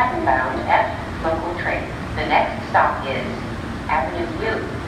Manhattan-bound F local train. The next stop is Avenue U.